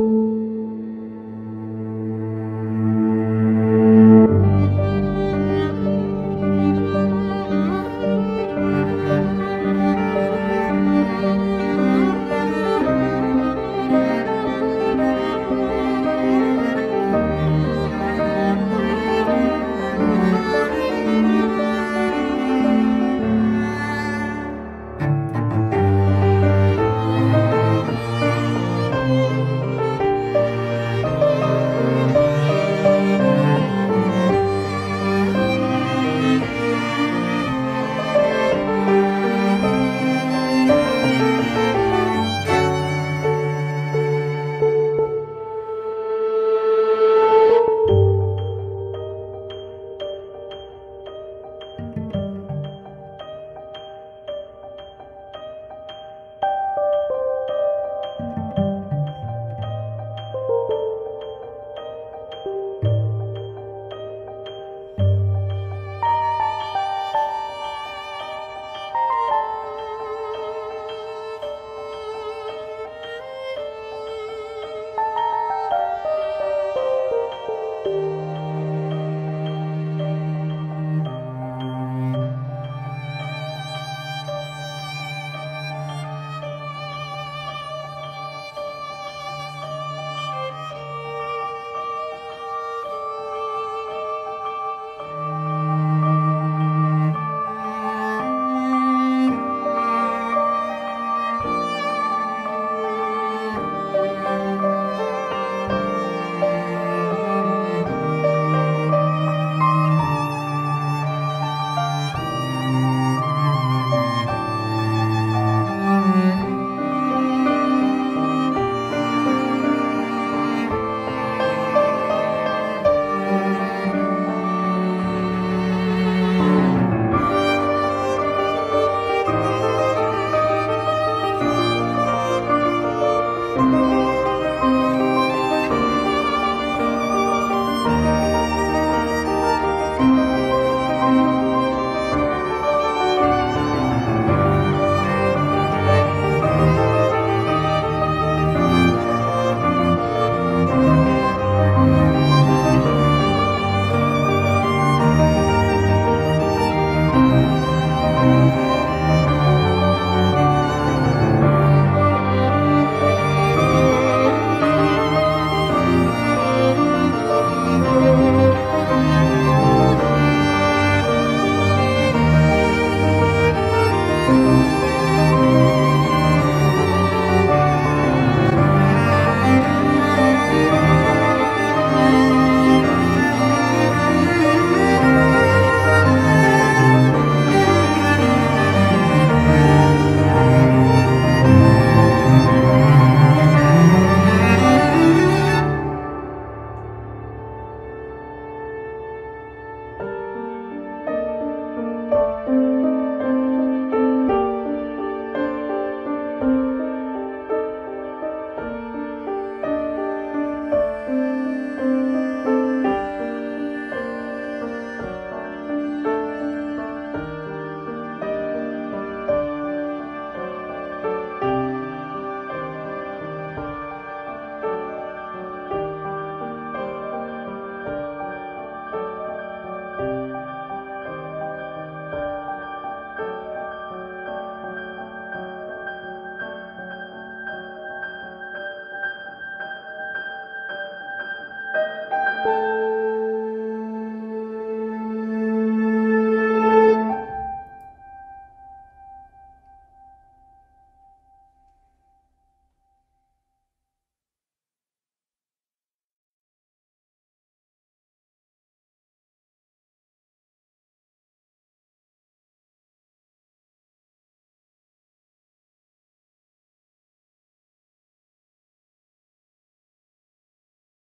Música